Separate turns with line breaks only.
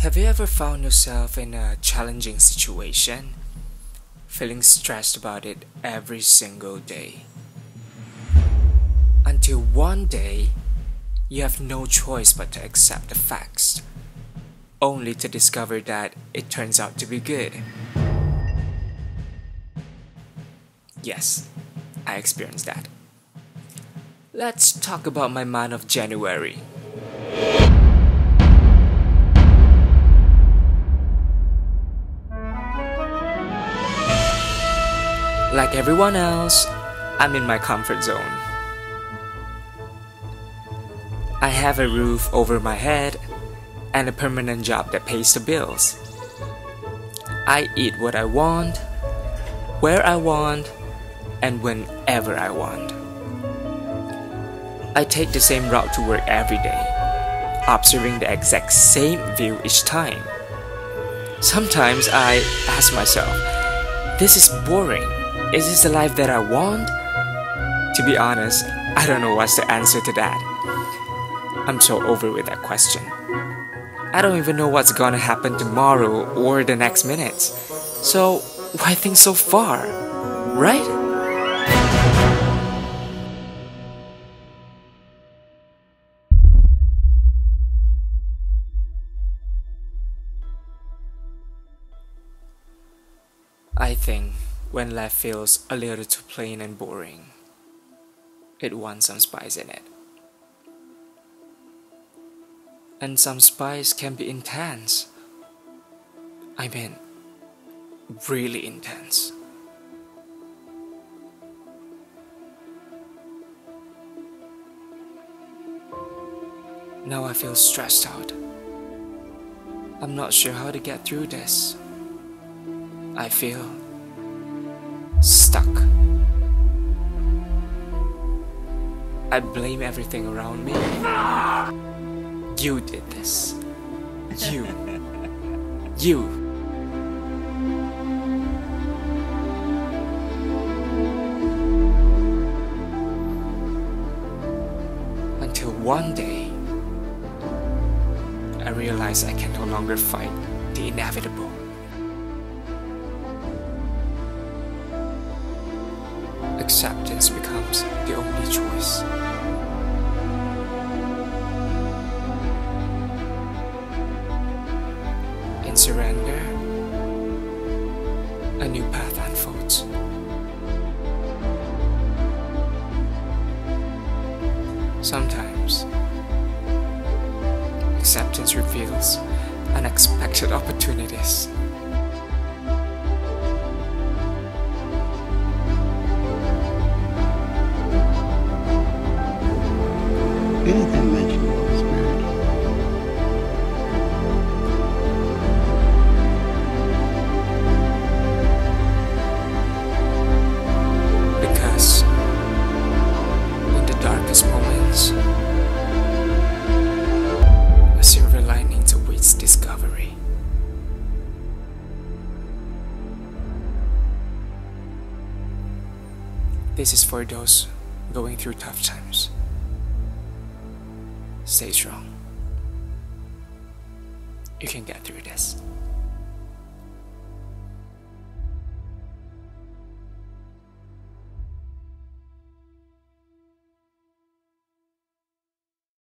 Have you ever found yourself in a challenging situation? Feeling stressed about it every single day. Until one day, you have no choice but to accept the facts, only to discover that it turns out to be good. Yes, I experienced that. Let's talk about my month of January. Like everyone else, I'm in my comfort zone. I have a roof over my head and a permanent job that pays the bills. I eat what I want, where I want, and whenever I want. I take the same route to work every day, observing the exact same view each time. Sometimes I ask myself, this is boring. Is this the life that I want? To be honest, I don't know what's the answer to that. I'm so over with that question. I don't even know what's gonna happen tomorrow or the next minutes. So, why think so far? Right? I think when life feels a little too plain and boring, it wants some spice in it. And some spice can be intense. I mean, really intense. Now I feel stressed out. I'm not sure how to get through this. I feel stuck. I blame everything around me. You did this. You. you. Until one day, I realized I can no longer fight the inevitable. Acceptance becomes the only choice. In surrender, a new path unfolds. Sometimes, acceptance reveals unexpected opportunities. This is for those going through tough times. Stay strong. You can get through this.